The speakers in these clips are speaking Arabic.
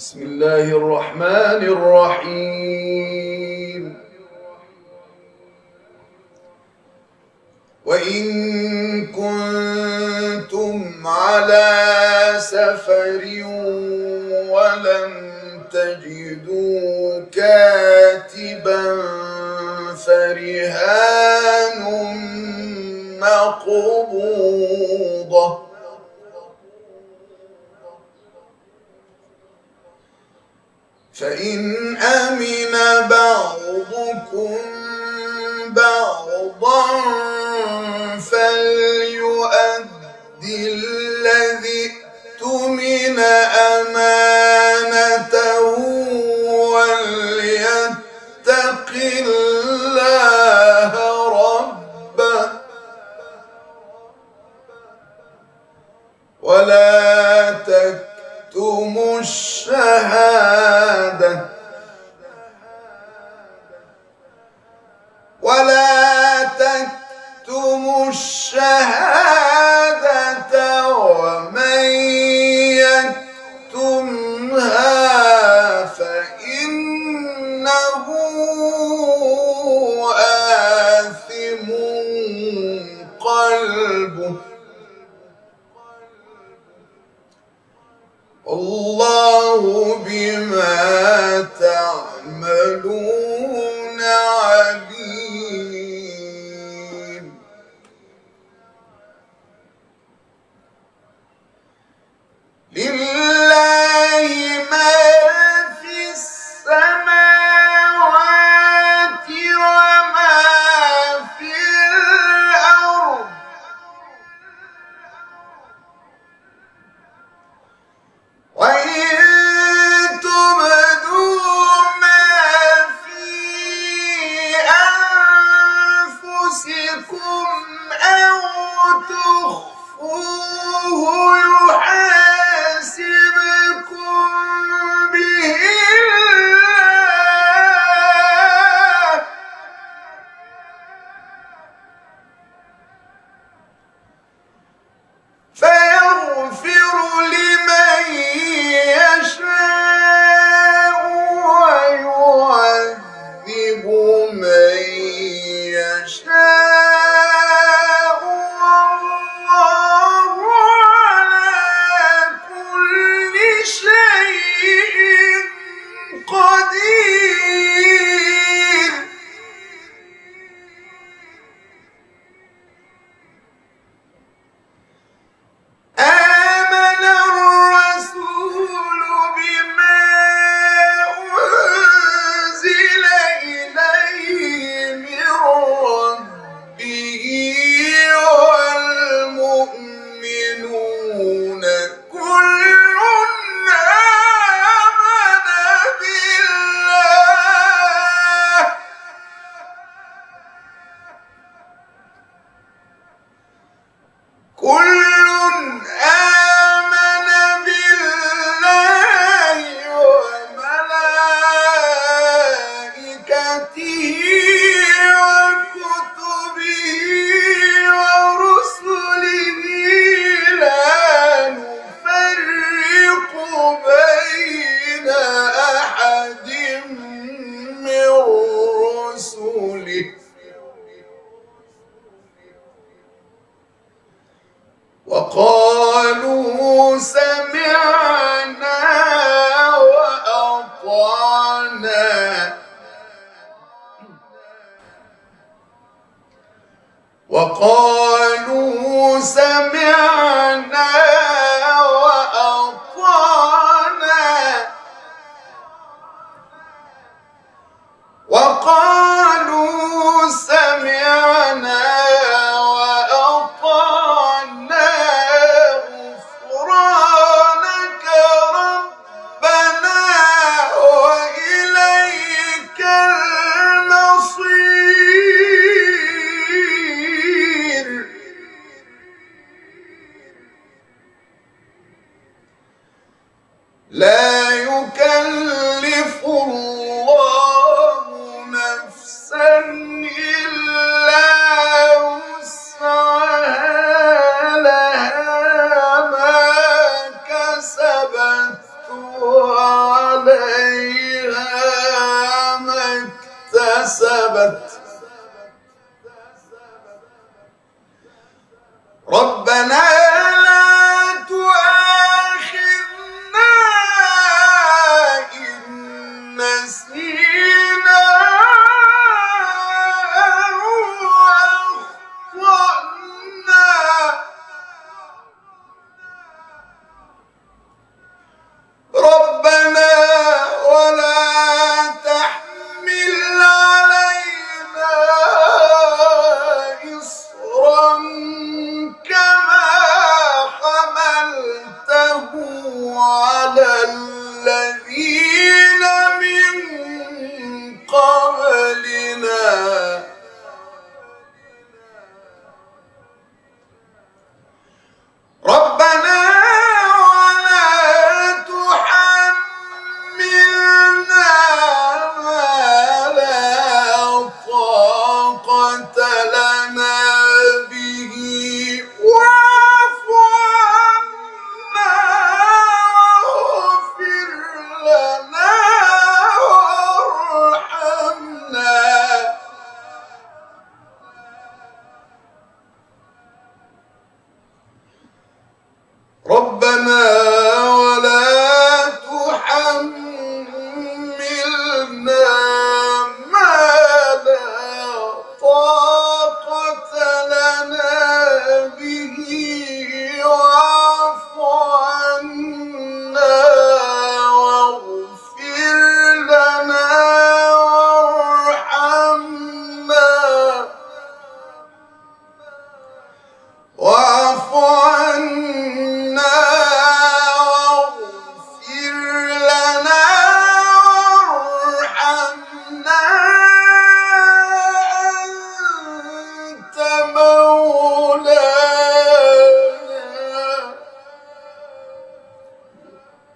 بسم الله الرحمن الرحيم. وإن كنتم على سفر ولم تجدوا كاتبا فرهان مقبوضة فإن أمن بعضكم بعضا adiante. فقال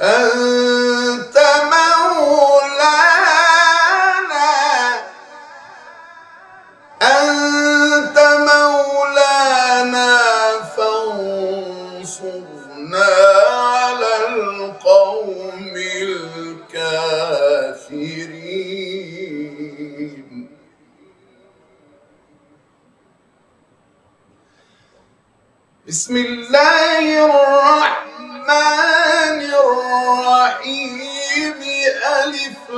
أنت مولانا. أنت مولانا فانصرنا على القوم الكافرين. بسم الله الرحمن بألف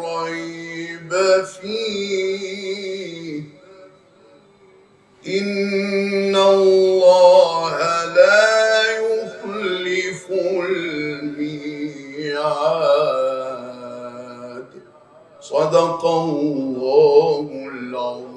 ريب فيه. إن الله لا يخلف الميعاد. صدق الله العظيم.